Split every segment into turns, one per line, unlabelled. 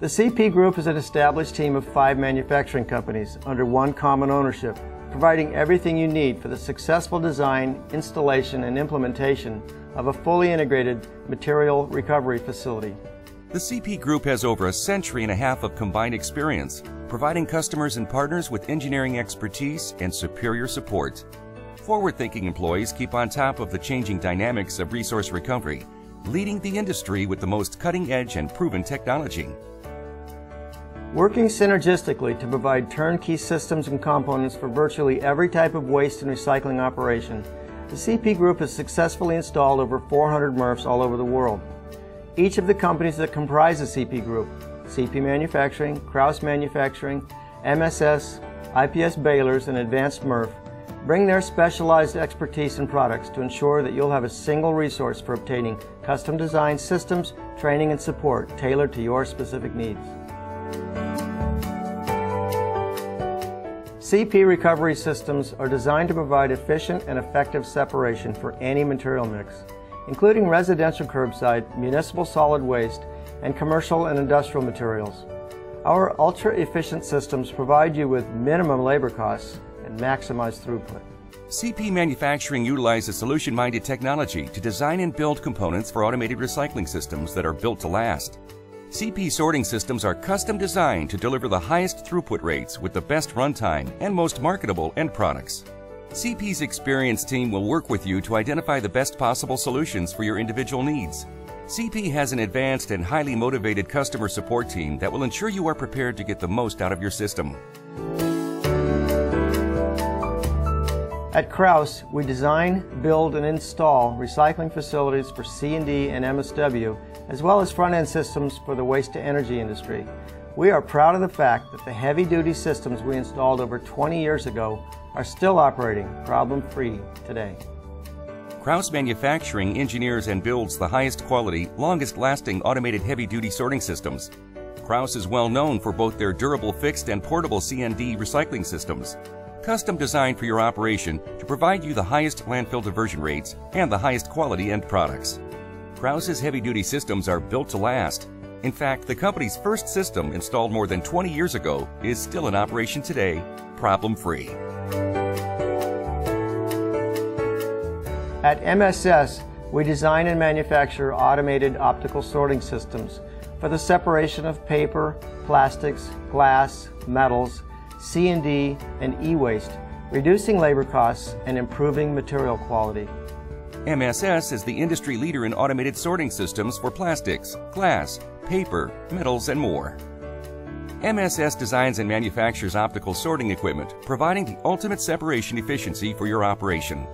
The CP Group is an established team of five manufacturing companies under one common ownership, providing everything you need for the successful design, installation, and implementation of a fully integrated material recovery facility.
The CP Group has over a century and a half of combined experience, providing customers and partners with engineering expertise and superior support. Forward-thinking employees keep on top of the changing dynamics of resource recovery, leading the industry with the most cutting-edge and proven technology.
Working synergistically to provide turnkey systems and components for virtually every type of waste and recycling operation, the CP Group has successfully installed over 400 MRFs all over the world. Each of the companies that comprise the CP Group, CP Manufacturing, Krause Manufacturing, MSS, IPS Balers, and Advanced MRF, bring their specialized expertise and products to ensure that you'll have a single resource for obtaining custom designed systems, training, and support tailored to your specific needs. CP recovery systems are designed to provide efficient and effective separation for any material mix, including residential curbside, municipal solid waste, and commercial and industrial materials. Our ultra-efficient systems provide you with minimum labor costs and maximize throughput.
CP Manufacturing utilizes solution-minded technology to design and build components for automated recycling systems that are built to last. CP sorting systems are custom designed to deliver the highest throughput rates with the best runtime and most marketable end products. CP's experienced team will work with you to identify the best possible solutions for your individual needs. CP has an advanced and highly motivated customer support team that will ensure you are prepared to get the most out of your system.
At Krause, we design, build, and install recycling facilities for C&D and MSW, as well as front-end systems for the waste-to-energy industry. We are proud of the fact that the heavy-duty systems we installed over 20 years ago are still operating problem-free today.
Krause Manufacturing engineers and builds the highest quality, longest lasting automated heavy duty sorting systems. Krause is well known for both their durable fixed and portable C&D recycling systems custom designed for your operation to provide you the highest landfill diversion rates and the highest quality end products. Krause's heavy-duty systems are built to last. In fact, the company's first system installed more than 20 years ago is still in operation today, problem-free.
At MSS, we design and manufacture automated optical sorting systems for the separation of paper, plastics, glass, metals, C&D, and e-waste, reducing labor costs and improving material quality.
MSS is the industry leader in automated sorting systems for plastics, glass, paper, metals, and more. MSS designs and manufactures optical sorting equipment, providing the ultimate separation efficiency for your operation.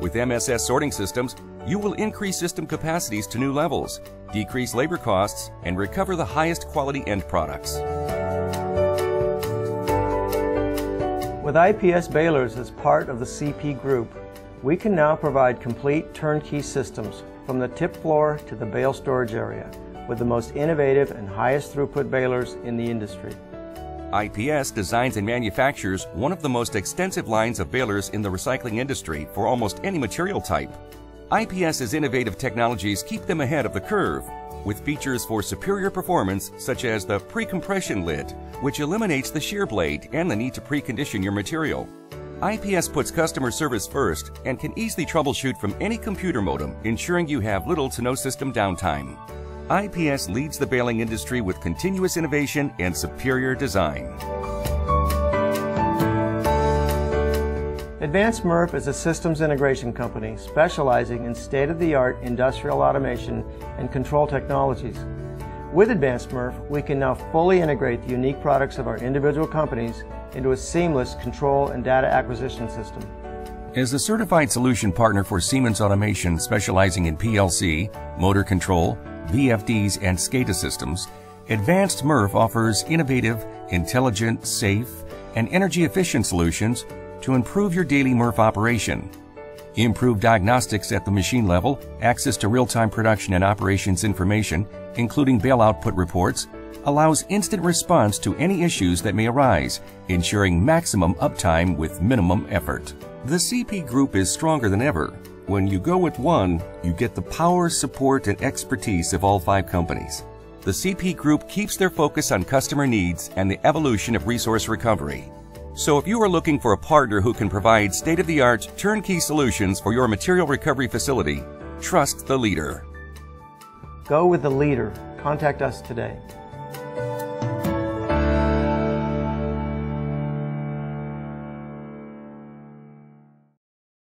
With MSS sorting systems, you will increase system capacities to new levels, decrease labor costs, and recover the highest quality end products.
With IPS balers as part of the CP Group, we can now provide complete turnkey systems from the tip floor to the bale storage area with the most innovative and highest throughput balers in the industry.
IPS designs and manufactures one of the most extensive lines of balers in the recycling industry for almost any material type. IPS's innovative technologies keep them ahead of the curve with features for superior performance such as the pre-compression lid, which eliminates the shear blade and the need to precondition your material. IPS puts customer service first and can easily troubleshoot from any computer modem, ensuring you have little to no system downtime. IPS leads the baling industry with continuous innovation and superior design.
Advanced MRF is a systems integration company specializing in state-of-the-art industrial automation and control technologies. With Advanced MRF, we can now fully integrate the unique products of our individual companies into a seamless control and data acquisition system.
As a certified solution partner for Siemens Automation specializing in PLC, motor control, VFDs, and SCADA systems, Advanced MRF offers innovative, intelligent, safe, and energy efficient solutions to improve your daily MRF operation. Improve diagnostics at the machine level, access to real-time production and operations information, including bale output reports, allows instant response to any issues that may arise, ensuring maximum uptime with minimum effort. The CP Group is stronger than ever. When you go with one, you get the power, support, and expertise of all five companies. the CP Group keeps their focus on customer needs and the evolution of resource recovery. So if you are looking for a partner who can provide state-of-the-art turnkey solutions for your material recovery facility, trust the leader.
Go with the leader. Contact us today.